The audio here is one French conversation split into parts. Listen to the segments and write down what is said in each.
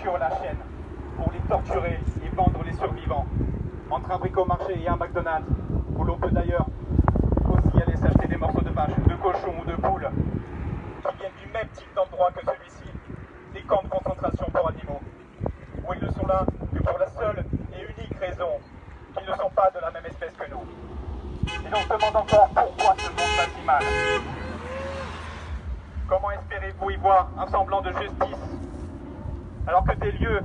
chiots à la chaîne pour les torturer et vendre les survivants. Entre un bricomarché et un McDonald's, où l'on peut d'ailleurs aussi aller s'acheter des morceaux de vache, de cochon ou de poule, qui viennent du même type d'endroit que celui-ci, des camps de concentration pour animaux, où ils ne sont là que pour la seule et unique raison qu'ils ne sont pas de la même espèce que nous. Et l'on se demande encore pourquoi ce monde va si mal. Espérez-vous y voir un semblant de justice alors que des lieux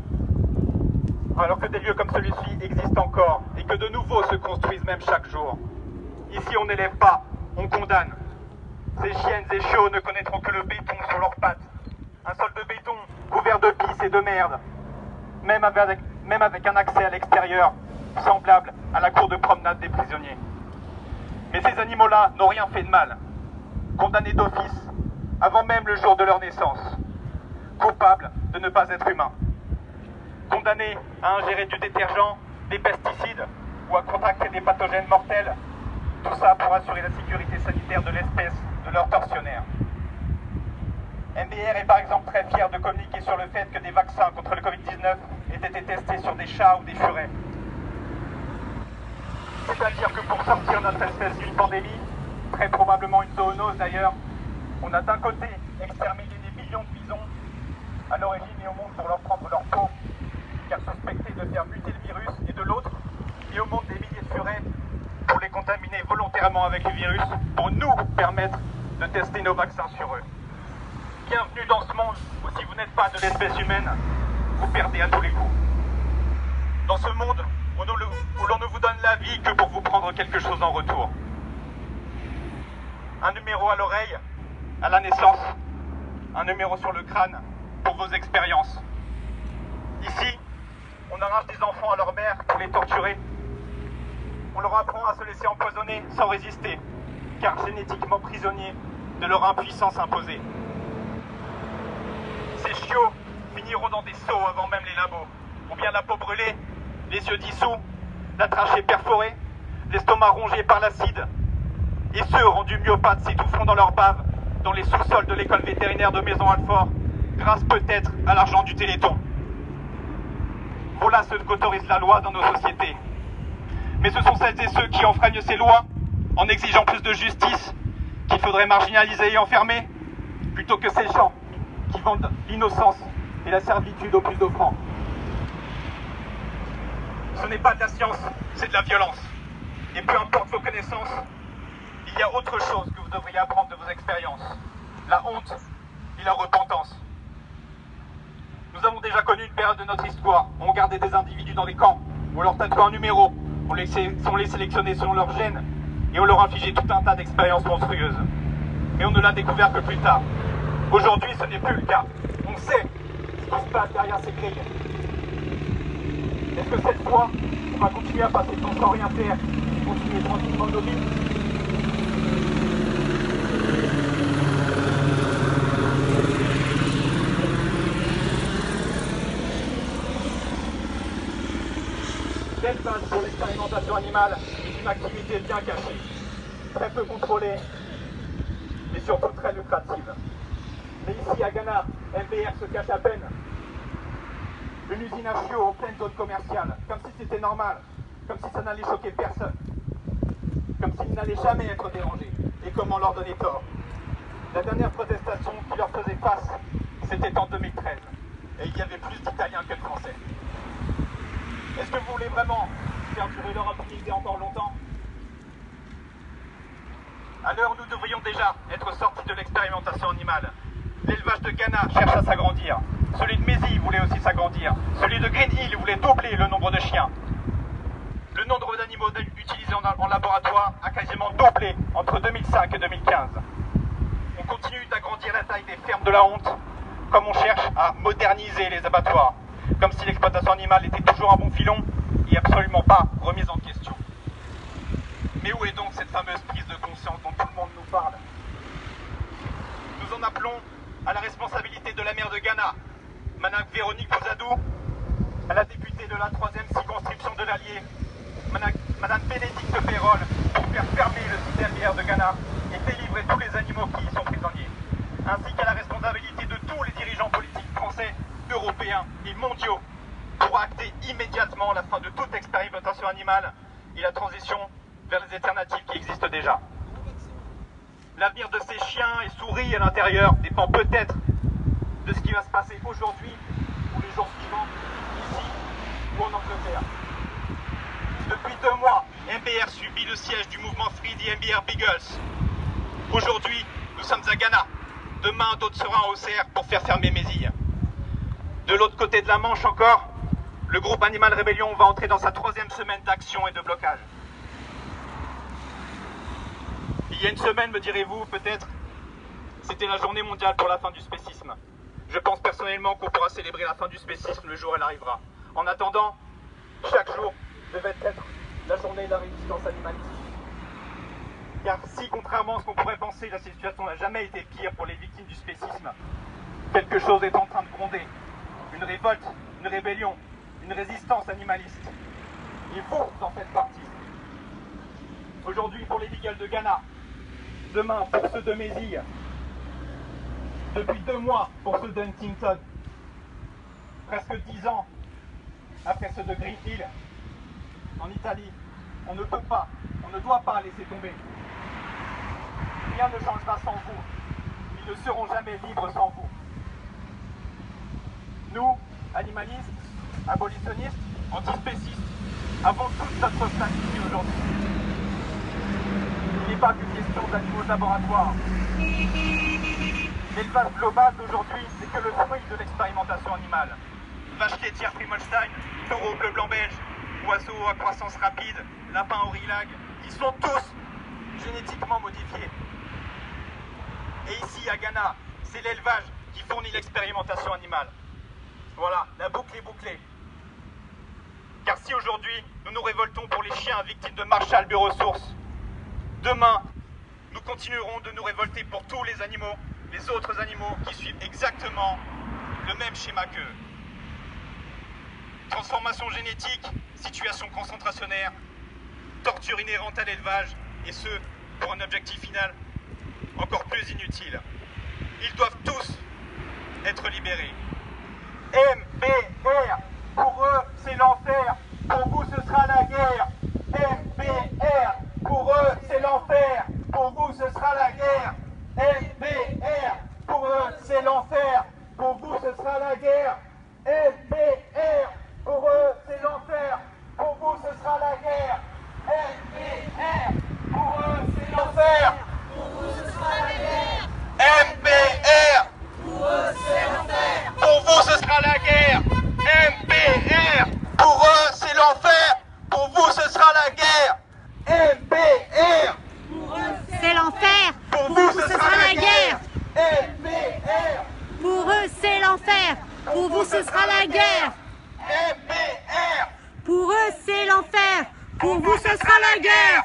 alors que des lieux comme celui-ci existent encore et que de nouveaux se construisent même chaque jour. Ici, on n'élève pas, on condamne. Ces chiennes et chiots ne connaîtront que le béton sur leurs pattes. Un sol de béton couvert de pisse et de merde. Même avec, même avec un accès à l'extérieur semblable à la cour de promenade des prisonniers. Mais ces animaux-là n'ont rien fait de mal. Condamnés d'office, avant même le jour de leur naissance. Coupables de ne pas être humains condamnés à ingérer du détergent, des pesticides ou à contracter des pathogènes mortels, tout ça pour assurer la sécurité sanitaire de l'espèce de leurs tortionnaires. MBR est par exemple très fier de communiquer sur le fait que des vaccins contre le Covid-19 aient été testés sur des chats ou des furets. C'est-à-dire que pour sortir notre espèce d'une pandémie, très probablement une zoonose d'ailleurs, on a d'un côté exterminé des millions de bisons à l'origine et au monde pour leur prendre leur peau car suspectés de faire muter le virus, et de l'autre, et au monde des milliers de furets pour les contaminer volontairement avec le virus, pour nous permettre de tester nos vaccins sur eux. Bienvenue dans ce monde où si vous n'êtes pas de l'espèce humaine, vous perdez à tous les coups. Dans ce monde où l'on ne vous donne la vie que pour vous prendre quelque chose en retour. Un numéro à l'oreille, à la naissance, un numéro sur le crâne pour vos expériences. Ici, on arrache des enfants à leur mère pour les torturer. On leur apprend à se laisser empoisonner sans résister, car génétiquement prisonniers de leur impuissance imposée. Ces chiots finiront dans des seaux avant même les labos, ou bien la peau brûlée, les yeux dissous, la trachée perforée, l'estomac rongé par l'acide, et ceux rendus myopathes s'étoufferont dans leur bave dans les sous-sols de l'école vétérinaire de Maison Alfort, grâce peut-être à l'argent du Téléthon. Voilà ce qu'autorise la loi dans nos sociétés. Mais ce sont celles et ceux qui enfreignent ces lois en exigeant plus de justice qu'il faudrait marginaliser et enfermer, plutôt que ces gens qui vendent l'innocence et la servitude au plus d'offrants. Ce n'est pas de la science, c'est de la violence. Et peu importe vos connaissances, il y a autre chose que vous devriez apprendre de vos expériences. La honte et la repentance. Nous avons déjà connu une période de notre histoire où on gardait des individus dans des camps, où on leur tatouait un numéro, on les, on les sélectionnait selon leur gène, et on leur infligeait tout un tas d'expériences monstrueuses. Mais on ne l'a découvert que plus tard. Aujourd'hui, ce n'est plus le cas. On sait ce qui se passe derrière ces grilles. Est-ce que cette fois, on va continuer à passer son sans rien faire continuer tranquillement nos vies? Pour l'expérimentation animale est une activité bien cachée, très peu contrôlée, mais surtout très lucrative. Mais ici à Ghana, MBR se cache à peine. Une usine à chiots en pleine zone commerciale, comme si c'était normal, comme si ça n'allait choquer personne, comme s'ils n'allaient jamais être dérangés, et comment leur donner tort? La dernière protestation qui leur faisait face, c'était en 2013, et il y avait plus d'Italiens que de Français. Est-ce que vous voulez vraiment faire durer leur impunité encore longtemps où nous devrions déjà être sortis de l'expérimentation animale, l'élevage de Ghana cherche à s'agrandir. Celui de Mézi voulait aussi s'agrandir. Celui de Green Hill voulait doubler le nombre de chiens. Le nombre d'animaux utilisés en laboratoire a quasiment doublé entre 2005 et 2015. On continue d'agrandir la taille des fermes de la honte, comme on cherche à moderniser les abattoirs comme si l'exploitation animale était toujours un bon filon et absolument pas remise en question. Mais où est donc cette fameuse prise de conscience dont tout le monde nous parle? Nous en appelons à la responsabilité de la maire de Ghana, Madame Véronique Bouzadou, à la députée de la troisième circonscription de l'Allier, Madame Bénédicte Ferrol, pour faire fermer le site de Ghana et délivrer tous les animaux qui y sont prisonniers, ainsi qu'à la responsabilité de tous les dirigeants politiques français européens et mondiaux pour acter immédiatement la fin de toute expérimentation animale et la transition vers les alternatives qui existent déjà. L'avenir de ces chiens et souris à l'intérieur dépend peut-être de ce qui va se passer aujourd'hui ou les jours suivants, ici ou en Angleterre. Depuis deux mois, MBR subit le siège du mouvement Free the MBR Beagles. Aujourd'hui, nous sommes à Ghana. Demain, d'autres seront en OCR pour faire fermer Mézille. De l'autre côté de la Manche encore, le groupe Animal Rebellion va entrer dans sa troisième semaine d'action et de blocage. Il y a une semaine, me direz-vous, peut-être, c'était la journée mondiale pour la fin du spécisme. Je pense personnellement qu'on pourra célébrer la fin du spécisme le jour où elle arrivera. En attendant, chaque jour devait être la journée de la résistance animaliste. Car si, contrairement à ce qu'on pourrait penser, la situation n'a jamais été pire pour les victimes du spécisme, quelque chose est en train de gronder. Une révolte, une rébellion, une résistance animaliste. Et vous en faites partie. Aujourd'hui pour les Beagles de Ghana, demain pour ceux de Mézille, depuis deux mois pour ceux d'Huntington, presque dix ans après ceux de Green Hill, en Italie, on ne peut pas, on ne doit pas laisser tomber. Rien ne changera sans vous. Ils ne seront jamais libres sans vous. Nous, animalistes, abolitionnistes, antispécistes, avons toute notre ici aujourd'hui. Il n'est pas qu'une question d'animaux de laboratoire. L'élevage global d'aujourd'hui n'est que le fruit de l'expérimentation animale. Vache laitière Primolstein, taureau bleu blanc belge, oiseaux à croissance rapide, lapins aurillac, ils sont tous génétiquement modifiés. Et ici, à Ghana, c'est l'élevage qui fournit l'expérimentation animale. Voilà, la boucle est bouclée. Car si aujourd'hui, nous nous révoltons pour les chiens victimes de Marshall Bureau-Source, demain, nous continuerons de nous révolter pour tous les animaux, les autres animaux qui suivent exactement le même schéma qu'eux. Transformation génétique, situation concentrationnaire, torture inhérente à l'élevage, et ce, pour un objectif final encore plus inutile. Ils doivent tous être libérés. MBR, pour eux, c'est l'enfer. Pour vous, ce sera la guerre. MBR, pour eux, c'est l'enfer. Pour vous, ce sera la guerre. MBR, pour eux, c'est l'enfer. Pour vous, ce sera la guerre. MBR, pour eux, c'est l'enfer. Pour vous, ce sera la guerre. MBR, pour eux, c'est l'enfer. Pour vous, ce sera la guerre. MBR, pour eux, c'est l'enfer. Pour vous, ce sera la guerre. MBR, pour eux, c'est l'enfer. Pour vous, ce sera la guerre. MBR, C'est l'enfer. pour vous, ce sera la guerre. MBR, Pour eux, c'est l'enfer. Pour vous, ce sera la guerre. Pour eux, c'est l'enfer. Pour vous, ce sera la guerre.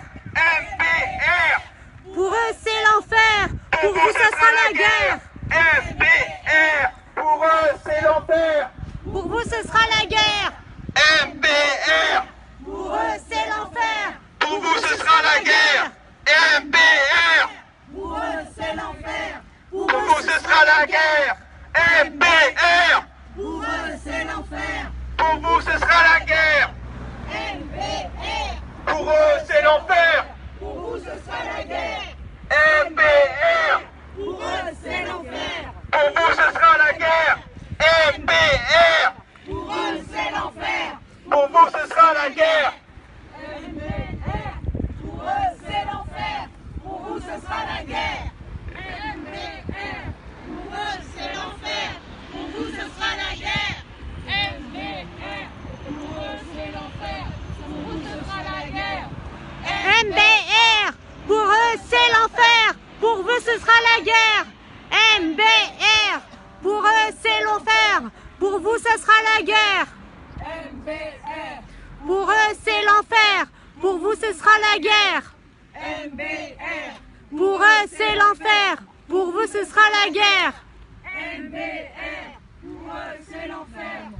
Pour eux, c'est l'enfer. Pour vous, ce sera la guerre. Pour eux, c'est l'enfer. Pour vous, ce sera la guerre. Pour eux, c'est l'enfer. pour vous, ce sera la guerre. Pour eux, c'est l'enfer. Pour vous, ce sera la guerre. MBR, Pour eux, c'est l'enfer. pour vous, ce sera la guerre. MBR. Pour eux, c'est l'enfer. Pour vous, ce sera la guerre. Pour eux, c'est l'enfer. pour vous, ce sera la guerre. Pour eux, c'est l'enfer. pour vous, ce sera la guerre. MBR. Pour eux, c'est l'enfer. Pour vous, ce sera la guerre. MBR. Pour eux, c'est l'enfer. Pour vous, ce sera la guerre. MBR. Pour eux, c'est l'enfer. Pour vous, ce sera la guerre. MBR. Pour eux, c'est l'enfer. Pour vous, ce sera la guerre. MBR. Pour eux, c'est l'enfer. Pour vous, ce sera la guerre. Pour eux, c'est l'enfer. Pour vous, ce sera la guerre. MBR, Pour eux, c'est l'enfer. Pour vous, ce sera la guerre. MBR, pour eux c'est l'enfer.